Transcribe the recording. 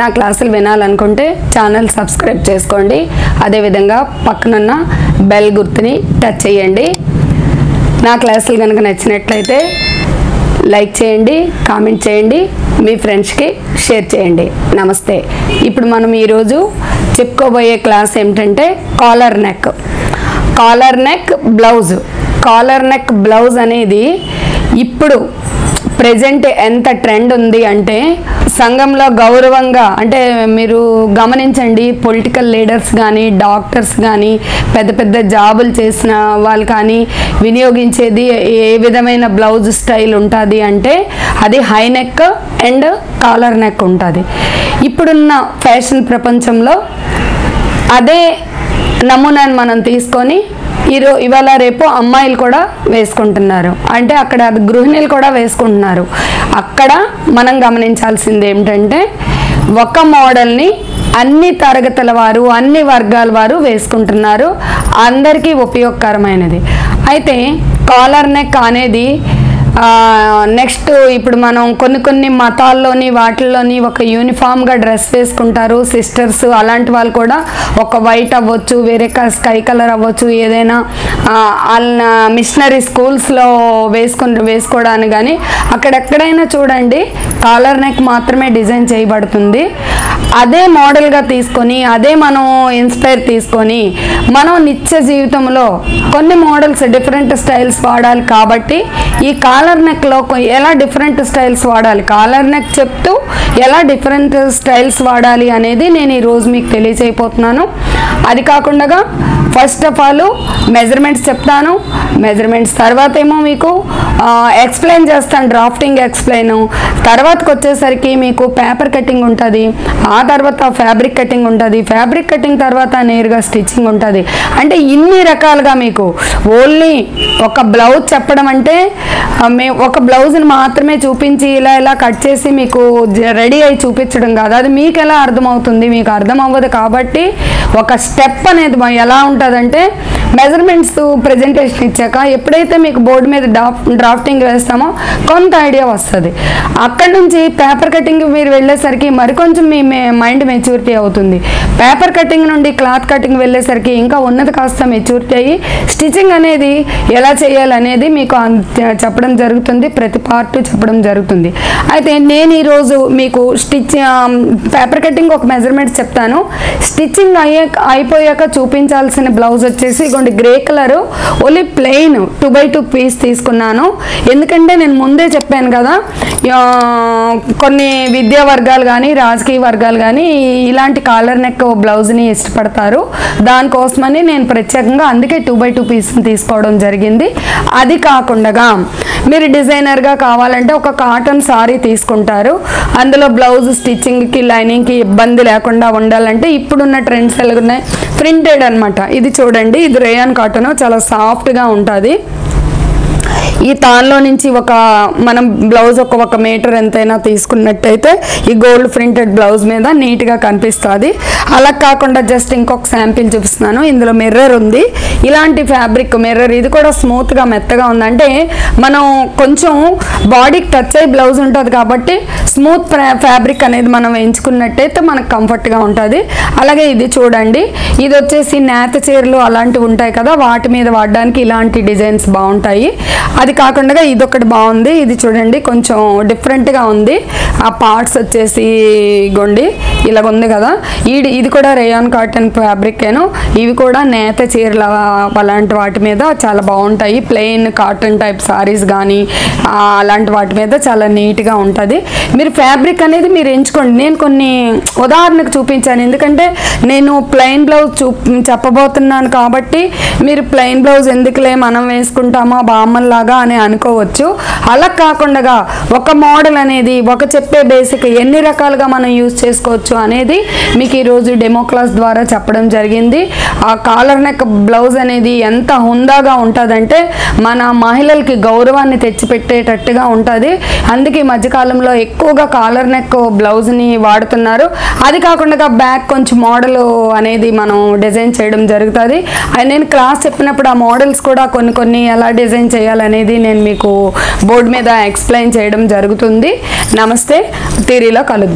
నా క్లాసులు వినాలనుకుంటే channel subscribe చేసుకోండి. అదేవిధంగా పక్కనున్న బెల్ గుర్తుని టచ్ చేయండి. నా క్లాసులు కనుక నచ్చినట్లయితే లైక్ చేయండి కామెంట్ చేయండి మీ ఫ్రెండ్స్కి షేర్ చేయండి. నమస్తే. ఇప్పుడు మనం ఈరోజు చెప్పుకోబోయే క్లాస్ ఏమిటంటే collar neck. Collar neck blouse. Collar neck blouse అనేది ఇప్పుడు ప్రజెంట్ ఎంత ట్రెండ్ ఉంది అంటే సంఘంలో గౌరవంగా అంటే మీరు గమనించండి పొలిటికల్ లీడర్స్ కానీ డాక్టర్స్ కానీ పెద్ద పెద్ద జాబులు చేసిన వాళ్ళు కానీ వినియోగించేది ఏ విధమైన బ్లౌజ్ స్టైల్ ఉంటుంది అంటే అది high neck and collar neck ఉంటుంది. ఇప్పుడున్న ఫ్యాషన్ ప్రపంచంలో అదే నమూనాను మనం తీసుకొని ఈరో ఇవాళ రేపు అమ్మాయిలు కూడా వేసుకుంటున్నారు. అంటే అక్కడ గృహిణులు కూడా వేసుకుంటున్నారు. అక్కడ మనం గమనించాల్సింది ఏమిటంటే ఒక మోడల్ని అన్ని తరగతుల వారు అన్ని వర్గాల వారు వేసుకుంటున్నారు. అందరికీ ఉపయోగకరమైనది. అయితే కాలర్ నెక్ అనేది నెక్స్ట్ ఇప్పుడు మనం కొన్ని కొన్ని మతాల్లోని వాటిల్లోని ఒక యూనిఫామ్గా డ్రెస్ వేసుకుంటారు. సిస్టర్స్ అలాంటి వాళ్ళు కూడా ఒక వైట్ అవ్వచ్చు వేరే స్కై కలర్ అవ్వచ్చు ఏదైనా మిషనరీ స్కూల్స్లో వేసుకుని వేసుకోవడానికి కానీ అక్కడెక్కడైనా చూడండి కాలర్ నెక్ మాత్రమే డిజైన్ చేయబడుతుంది. అదే మోడల్గా తీసుకొని అదే మనం ఇన్స్పైర్ తీసుకొని మనం నిత్య జీవితంలో కొన్ని మోడల్స్ డిఫరెంట్ స్టైల్స్ వాడాలి కాబట్టి ఈ కాలర్ నెక్లో ఎలా డిఫరెంట్ స్టైల్స్ వాడాలి? కాలర్ నెక్ చెప్తూ ఎలా డిఫరెంట్ స్టైల్స్ వాడాలి అనేది నేను ఈరోజు మీకు తెలియజేయబోతున్నాను. అది కాకుండా ఫస్ట్ ఆఫ్ ఆల్ మెజర్మెంట్స్ చెప్తాను. మెజర్మెంట్స్ తర్వాత ఏమో మీకు ఎక్స్ప్లెయిన్ చేస్తాను డ్రాఫ్టింగ్ ఎక్స్ప్లెయిన్ తర్వాతకి వచ్చేసరికి మీకు పేపర్ కటింగ్ ఉంటుంది. ఆ తర్వాత ఫ్యాబ్రిక్ కటింగ్ ఉంటుంది. ఫ్యాబ్రిక్ కటింగ్ తర్వాత నేరుగా స్టిచ్చింగ్ ఉంటుంది. అంటే ఇన్ని రకాలుగా మీకు ఓన్లీ ఒక బ్లౌజ్ చెప్పడం అంటే మేము మే ఒక బ్లౌజ్ని మాత్రమే చూపించి ఇలా ఇలా కట్ చేసి మీకు రెడీ అయి చూపించడం కాదు. అది మీకు ఎలా అర్థమవుతుంది? మీకు అర్థం అవ్వదు కాబట్టి ఒక స్టెప్ అనేది ఎలా ఉంటుందంటే మెజర్మెంట్స్ ప్రజెంటేషన్ ఇచ్చాక ఎప్పుడైతే మీకు బోర్డు మీద డ్రాఫ్టింగ్ వేస్తామో కొంత ఐడియా వస్తుంది. అక్కడ నుంచి పేపర్ కటింగ్ మీరు వెళ్ళేసరికి మరికొంచెం మీ మైండ్ మెచ్యూరిటీ అవుతుంది. పేపర్ కటింగ్ నుండి క్లాత్ కటింగ్ వెళ్ళేసరికి ఇంకా ఉన్నది కాస్త మెచ్యూరిటీ అయ్యి స్టిచ్చింగ్ అనేది ఎలా చేయాలనేది మీకు చెప్పడం జరుగుతుంది. ప్రతి పార్ట్ చెప్పడం జరుగుతుంది. అయితే నేను ఈరోజు మీకు స్టిచ్ పేపర్ కటింగ్ ఒక మెజర్మెంట్స్ చెప్తాను. స్టిచ్చింగ్ అయ్యే అయిపోయాక చూపించాల్సిన బ్లౌజ్ వచ్చేసి ఇగోండి grey colour. Only plain two by two piece తీసుకున్నాను. ఎందుకంటే నేను ముందే చెప్పాను కదా కొన్ని విద్యా వర్గాలు కానీ రాజకీయ వర్గాలు కానీ ఇలాంటి కాలర్ నెక్ బ్లౌజ్ని ఇష్టపడతారు. దానికోసమని నేను ప్రత్యేకంగా అందుకే టూ బై టూ పీస్ని తీసుకోవడం జరిగింది. అది కాకుండా మీరు డిజైనర్గా కావాలంటే ఒక కాటన్ సారీ తీసుకుంటారు. అందులో బ్లౌజ్ స్టిచ్చింగ్కి లైనింగ్కి ఇబ్బంది లేకుండా ఉండాలంటే ఇప్పుడున్న ట్రెండ్స్ ఎలాగున్నాయి? ప్రింటెడ్ అనమాట ఇది చూడండి ఇది రేయాన్ కాటన్ చాలా సాఫ్ట్గా ఉంటుంది. ఈ తాన్లో నుంచి ఒక మనం బ్లౌజ్ ఒక ఒక మీటర్ ఎంతైనా తీసుకున్నట్టయితే ఈ గోల్డ్ ప్రింటెడ్ బ్లౌజ్ మీద నీట్గా కనిపిస్తుంది. అలా కాకుండా జస్ట్ ఇంకొక శాంపిల్ చూపిస్తున్నాను. ఇందులో మిర్రర్ ఉంది. ఇలాంటి ఫ్యాబ్రిక్ మిర్రర్ ఇది కూడా స్మూత్గా మెత్తగా ఉందంటే మనం కొంచెం బాడీకి టచ్ అయ్యి బ్లౌజ్ ఉంటుంది కాబట్టి స్మూత్ ఫ్యాబ్రిక్ అనేది మనం ఎంచుకున్నట్టయితే మనకు కంఫర్ట్గా ఉంటుంది. అలాగే ఇది చూడండి. ఇది వచ్చేసి నేత చీరలు అలాంటివి ఉంటాయి కదా వాటి మీద వాడడానికి ఇలాంటి డిజైన్స్ బాగుంటాయి. అది కాకుండా ఇది బాగుంది. ఇది చూడండి కొంచెం డిఫరెంట్గా ఉంది. ఆ పార్ట్స్ వచ్చేసి గొండి ఇలాగ ఉంది కదా. ఈ ఇది కూడా రేయాన్ కాటన్ ఫ్యాబ్రిక్ ఏను. ఇవి కూడా నేత చీరల అలాంటి వాటి మీద చాలా బాగుంటాయి. ప్లెయిన్ కాటన్ టైప్ సారీస్ కానీ అలాంటి వాటి మీద చాలా నీట్గా ఉంటుంది. మీరు ఫ్యాబ్రిక్ అనేది మీరు ఎంచుకోండి. నేను కొన్ని ఉదాహరణకు చూపించాను. ఎందుకంటే నేను ప్లెయిన్ బ్లౌజ్ చూ చెప్పబోతున్నాను కాబట్టి మీరు ప్లెయిన్ బ్లౌజ్ ఎందుకులే మనం వేసుకుంటామా బామ్మల్లాగా అని అనుకోవచ్చు. అలా కాకుండా ఒక మోడల్ అనేది ఒక చెప్పే బేసిక్ ఎన్ని రకాలుగా మనం యూజ్ చేసుకోవచ్చు అనేది మీకు ఈరోజు డెమో క్లాస్ ద్వారా చెప్పడం జరిగింది. ఆ కాలర్ నెక్ బ్లౌజ్ అనేది ఎంత హుందాగా ఉంటుందంటే మన మహిళలకి గౌరవాన్ని తెచ్చిపెట్టేటట్టుగా ఉంటుంది. అందుకే ఈ మధ్యకాలంలో ఎక్కువగా కాలర్ నెక్ బ్లౌజ్ని వాడుతున్నారు. అది కాకుండా బ్యాక్ కొంచెం మోడల్ అనేది మనం డిజైన్ చేయడం జరుగుతుంది. అది నేను క్లాస్ చెప్పినప్పుడు ఆ మోడల్స్ కూడా కొన్ని కొన్ని ఎలా డిజైన్ చేయాలనేది నేను మీకు బోర్డు మీద ఎక్స్ప్లెయిన్ చేయడం జరుగుతుంది. నమస్తే థిరీలో కలుద్దాం.